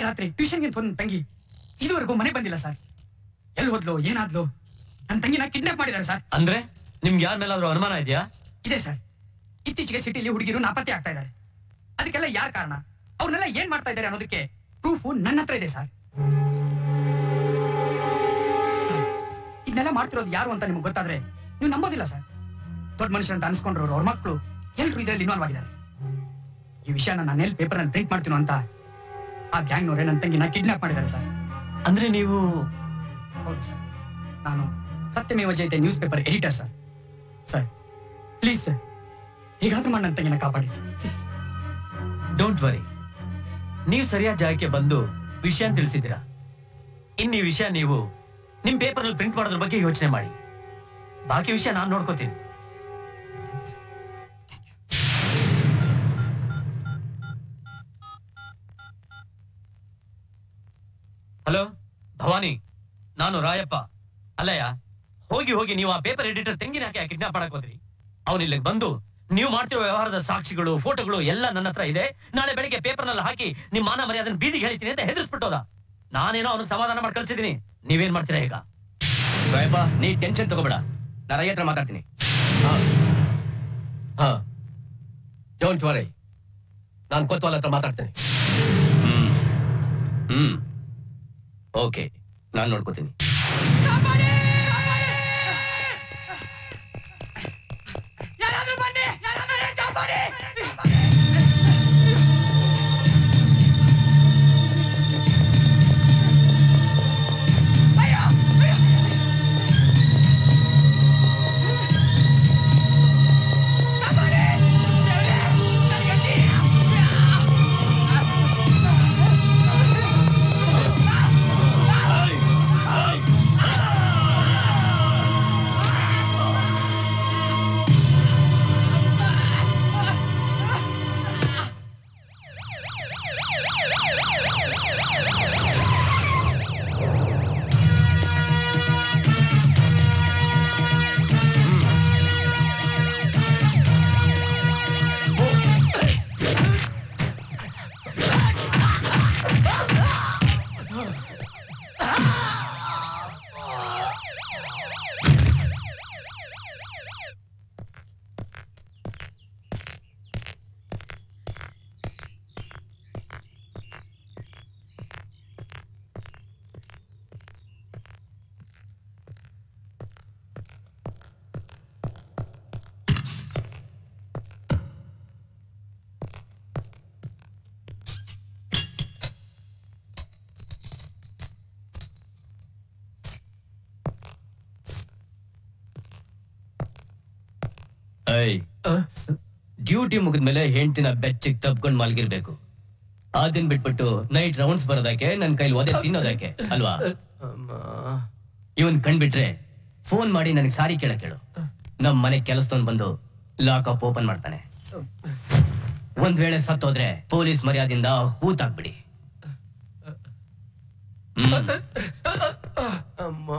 ರಾತ್ರಿ ಟ್ಯೂಷನ್ಗೆ ಬಂದ ನನ್ನ ತಂಗಿ. ಇದುವರೆಗೂ ಮನೆ ಬಂದಿಲ್ಲ ಸರ್. ಎಲ್ಲಿ ಹೋದ್ಲು ಏನಾದ್ಲು? ನನ್ನ ತಂಗಿನ ಕಿಡ್ನಾಪ್ ಮಾಡಿದ್ದಾರೆ ಸರ್. ಅಂದ್ರೆ ನಿಮ್ಗೆ ಯಾರ ಮೇಲಾದ್ರೂ ಅನುಮಾನ ಇದೆಯಾ? ಇದೆ ಸರ್. ಇತ್ತೀಚೆಗೆ ಸಿಟಿಲಿ ಹುಡುಗಿರು ನಾಪತ್ತೆ ಆಗ್ತಾ ಇದ್ದಾರೆ. ಅದಕ್ಕೆಲ್ಲ ಯಾರ್ ಕಾರಣ? ಅವ್ರನ್ನೆಲ್ಲ ಏನ್ ಮಾಡ್ತಾ ಇದ್ದಾರೆ ಅನ್ನೋದಕ್ಕೆ ಪ್ರೂಫ್ ನನ್ನ ಹತ್ರ ಇದೆ ಸರ್. ಇದನ್ನೆಲ್ಲ ಮಾಡ್ತಿರೋದು ಯಾರು ಅಂತ ನಿಮ್ಗೆ ಗೊತ್ತಾದ್ರೆ ನೀವು ನಂಬೋದಿಲ್ಲ ಸರ್. ದೊಡ್ಡ ಮನುಷ್ಯ ಅಂತ ಅನ್ಸ್ಕೊಂಡ್ರು ಅವ್ರ ಮಕ್ಕಳು ಎಲ್ರು ಇದರಲ್ಲಿ ಇನ್ವಾಲ್ವ್ ಆಗಿದ್ದಾರೆ. ಈ ವಿಷಯನ ನಾನು ಎಲ್ಲಿ ಪೇಪರ್ನಲ್ಲಿ ಪ್ರಿಂಟ್ ಮಾಡ್ತೀನೋ ಅಂತ ಆ ಗ್ಯಾಂಗ್ನವರೇ ನನ್ನ ತಂಗಿನ ಕಿಡ್ನಾಪ್ ಮಾಡಿದ್ದಾರೆ ಸರ್. ಅಂದ್ರೆ ನೀವು ಹೌದು ಸರ್. ನಾನು Satyameva Jayate newspaper editor sir. Sir please sir. ಹೀಗಾದ್ರೂ ಮಾಡಿ ನನ್ನ ತಂಗಿನ ಕಾಪಾಡಿ ಸರ್ ಪ್ಲೀಸ್ ಡೋಂಟ್ ವರಿ ನೀವು ಸರಿಯಾದ ಜಾಗಕ್ಕೆ ಬಂದು ವಿಷಯ ತಿಳಿಸಿದ್ದೀರಾ? ಇನ್ನು ಈ ವಿಷಯ ನೀವು ನಿಮ್ ಪೇಪರ್ ಪ್ರಿಂಟ್ ಮಾಡೋದ್ರ ಬಗ್ಗೆ ಯೋಚನೆ ಮಾಡಿ. ಬಾಕಿ ವಿಷಯ ನಾನು ನೋಡ್ಕೋತೀನಿ. ಹಲೋ, ಭವಾನಿ, ನಾನು ರಾಯಪ್ಪ. ಅಲ್ಲಯ್ಯ, ಹೋಗಿ ಹೋಗಿ ನೀವು ಆ ಪೇಪರ್ ಎಡಿಟರ್ ತೆಂಗಿನ ಹಾಕಿ ಕಿಡ್ನಾಪ್ ಮಾಡಕ್ ಹೋದ್ರಿ. ಅವನು ಇಲ್ಲಿಗೆ ಬಂದು, ನೀವು ಮಾಡ್ತಿರೋ ವ್ಯವಹಾರದ ಸಾಕ್ಷಿಗಳು ಫೋಟೋಗಳು ಎಲ್ಲ ನನ್ನ ಹತ್ರ ಇದೆ. ನಾಳೆ ಬೆಳಿಗ್ಗೆ ಪೇಪರ್ನಲ್ಲಿ ಹಾಕಿ ನಿಮ್ಮ ಮಾನ ಮರ್ಯಾದನ್ನ ಬೀದಿಗೆ ಹೇಳ್ತೀನಿ ಅಂತ ಹೆದರ್ಸ್ಬಿಟ್ಟೋದ. ನಾನೇನೋ ಅವ್ನಿಗೆ ಸಮಾಧಾನ ಮಾಡಿ ಕಳ್ಸಿದೀನಿ. ನೀವೇನ್ ಮಾಡ್ತೀರಾ ಈಗ? ರಾಯಪ್ಪ, ನೀ ಟೆನ್ಷನ್ ತಗೋಬೇಡ. ನಾ ರೈ ಹತ್ರ ಮಾತಾಡ್ತೀನಿ. ಹಾ. ಡೋಂಟ್ ವರಿ ನಾನು ಕೊತ್ವಾಲ್ ಹತ್ರ ಮಾತಾಡ್ತೀನಿ. ಹ್ಮ್. ಹ್ಮ್. ಓಕೆ ನಾನು ನೋಡ್ಕೋತೀನಿ. ಐ ಡ್ಯೂಟಿ ಮುಗಿದ್ಮೇಲೆ ಹೆಂಡ್ತಿನ ಬೆಚ್ಚಿಗೆ ತಪ್ಕೊಂಡ್ ಮಲ್ಗಿರ್ಬೇಕು. ದಿನ ಬಿಟ್ಬಿಟ್ಟು ನೈಟ್ ರೌಂಡ್ಸ್ ಬರೋದಕ್ಕೆ ನನ್ ಕೈಲಿ ಒದೆ ತಿನ್ನೋದಕ್ಕೆ ಅಲ್ವಾ? ಇವನ್ ಕಂಡ್ಬಿಟ್ರೆ ಫೋನ್ ಮಾಡಿ ನನಗೆ ಸಾರಿ ಕೇಳಕ್ ಹೇಳು. ನಮ್ ಮನೆ ಕೆಲಸದವನ್ ಬಂದು ಲಾಕ್ ಅಪ್ ಓಪನ್ ಮಾಡ್ತಾನೆ. ಒಂದ್ ವೇಳೆ ಸತ್ತೋದ್ರೆ ಪೊಲೀಸ್ ಮರ್ಯಾದಿಂದ ಹೂತಾಕ್ಬಿಡಿ. ಅಮ್ಮ.